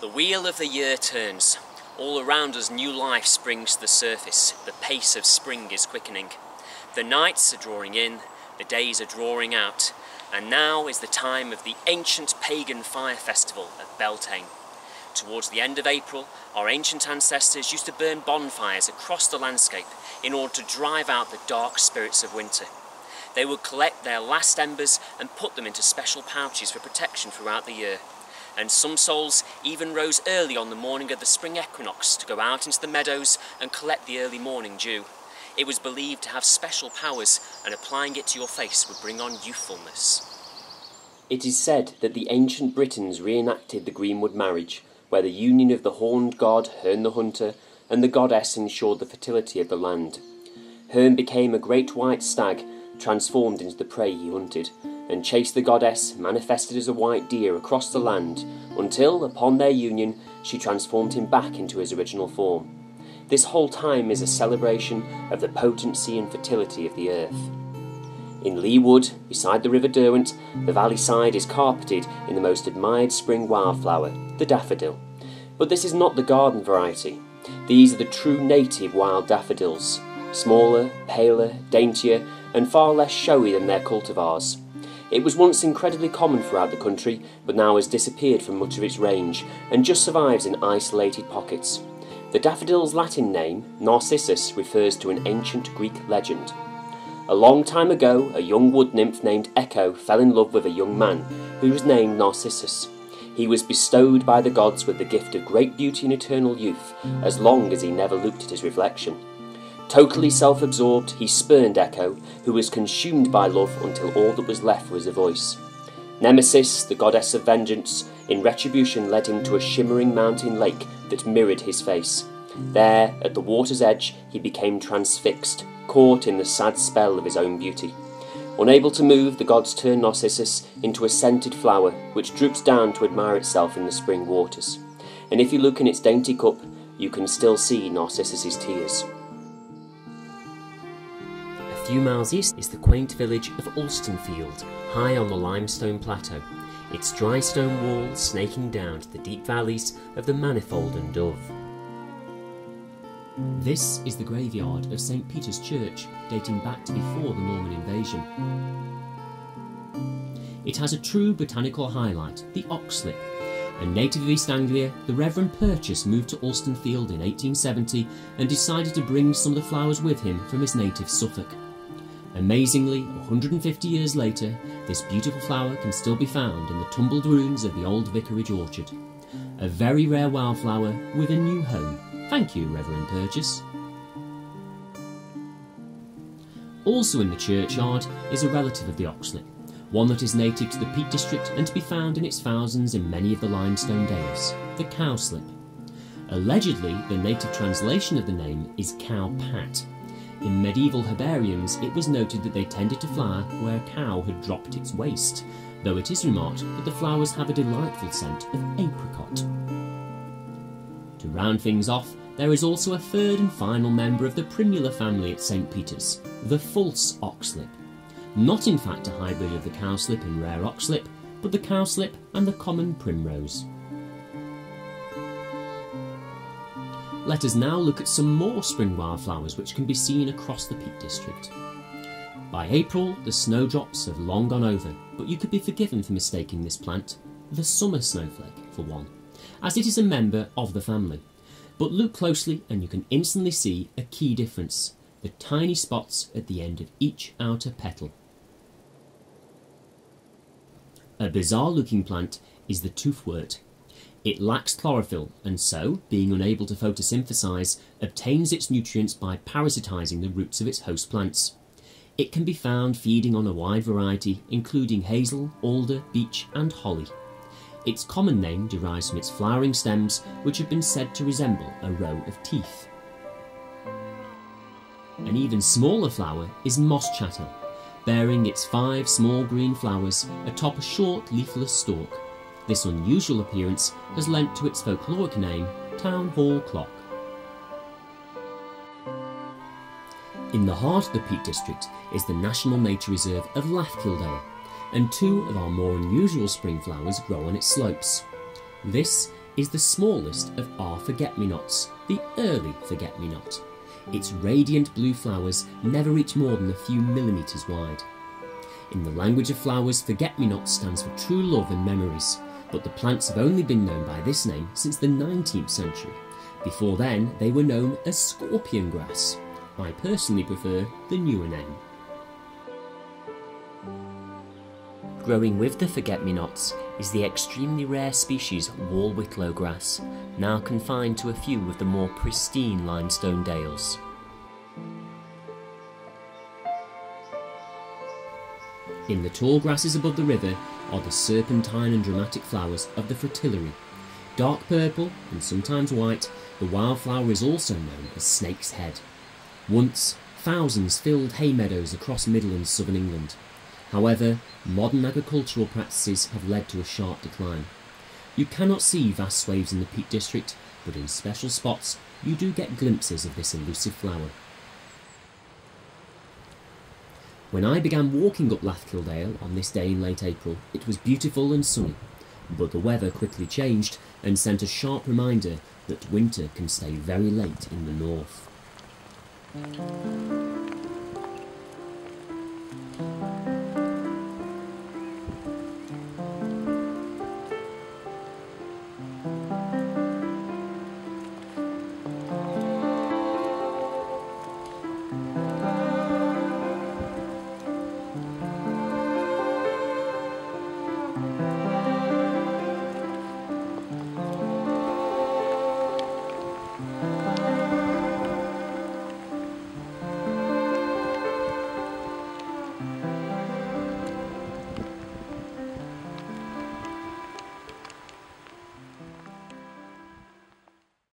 The wheel of the year turns. All around us, new life springs to the surface. The pace of spring is quickening. The nights are drawing in, the days are drawing out, and now is the time of the ancient pagan fire festival at Beltane. Towards the end of April, our ancient ancestors used to burn bonfires across the landscape in order to drive out the dark spirits of winter. They would collect their last embers and put them into special pouches for protection throughout the year. And some souls even rose early on the morning of the spring equinox to go out into the meadows and collect the early morning dew. It was believed to have special powers, and applying it to your face would bring on youthfulness. It is said that the ancient Britons reenacted the Greenwood marriage, where the union of the horned god Herne the Hunter and the goddess ensured the fertility of the land. Herne became a great white stag, transformed into the prey he hunted, and chased the goddess, manifested as a white deer, across the land, until, upon their union, she transformed him back into his original form. This whole time is a celebration of the potency and fertility of the earth. In Leigh Wood, beside the River Derwent, the valley side is carpeted in the most admired spring wildflower, the daffodil. But this is not the garden variety. These are the true native wild daffodils, smaller, paler, daintier, and far less showy than their cultivars. It was once incredibly common throughout the country, but now has disappeared from much of its range and just survives in isolated pockets. The daffodil's Latin name, Narcissus, refers to an ancient Greek legend. A long time ago, a young wood nymph named Echo fell in love with a young man who was named Narcissus. He was bestowed by the gods with the gift of great beauty and eternal youth, as long as he never looked at his reflection. Totally self absorbed, he spurned Echo, who was consumed by love until all that was left was a voice. Nemesis, the goddess of vengeance, in retribution led him to a shimmering mountain lake that mirrored his face. There, at the water's edge, he became transfixed, caught in the sad spell of his own beauty. Unable to move, the gods turned Narcissus into a scented flower which droops down to admire itself in the spring waters. And if you look in its dainty cup, you can still see Narcissus's tears. A few miles east is the quaint village of Alstonfield, high on the limestone plateau, its dry stone walls snaking down to the deep valleys of the Manifold and Dove. This is the graveyard of St Peter's Church, dating back to before the Norman invasion. It has a true botanical highlight, the oxlip. A native of East Anglia, the Reverend Purchas moved to Alstonfield in 1870 and decided to bring some of the flowers with him from his native Suffolk. Amazingly, 150 years later, this beautiful flower can still be found in the tumbled ruins of the old vicarage orchard. A very rare wildflower with a new home. Thank you, Reverend Purchas. Also in the churchyard is a relative of the oxlip, one that is native to the Peak District and to be found in its thousands in many of the limestone dales, the cowslip. Allegedly, the native translation of the name is cowpat. In medieval herbariums, it was noted that they tended to flower where a cow had dropped its waste, though it is remarked that the flowers have a delightful scent of apricot. To round things off, there is also a third and final member of the primula family at St. Peter's, the false oxlip. Not in fact a hybrid of the cowslip and rare oxlip, but the cowslip and the common primrose. Let us now look at some more spring wildflowers which can be seen across the Peak District. By April, the snowdrops have long gone over, but you could be forgiven for mistaking this plant, the summer snowflake, for one, as it is a member of the family. But look closely and you can instantly see a key difference, the tiny spots at the end of each outer petal. A bizarre looking plant is the toothwort. It lacks chlorophyll and so, being unable to photosynthesize, obtains its nutrients by parasitizing the roots of its host plants. It can be found feeding on a wide variety, including hazel, alder, beech, and holly. Its common name derives from its flowering stems, which have been said to resemble a row of teeth. An even smaller flower is moschatel, bearing its five small green flowers atop a short leafless stalk. This unusual appearance has lent to its folkloric name Town Hall Clock. In the heart of the Peak District is the National Nature Reserve of Lathkill Dale, and two of our more unusual spring flowers grow on its slopes. This is the smallest of our forget-me-nots, the early forget-me-not. Its radiant blue flowers never reach more than a few millimetres wide. In the language of flowers, forget-me-not stands for true love and memories, but the plants have only been known by this name since the 19th century. Before then, they were known as scorpion grass. I personally prefer the newer name. Growing with the forget-me-nots is the extremely rare species wall whitlow grass, now confined to a few of the more pristine limestone dales. In the tall grasses above the river are the serpentine and dramatic flowers of the fritillary. Dark purple and sometimes white, the wildflower is also known as snake's head. Once, thousands filled hay meadows across middle and southern England. However, modern agricultural practices have led to a sharp decline. You cannot see vast swathes in the Peak District, but in special spots you do get glimpses of this elusive flower. When I began walking up Lathkill Dale on this day in late April, it was beautiful and sunny, but the weather quickly changed and sent a sharp reminder that winter can stay very late in the north.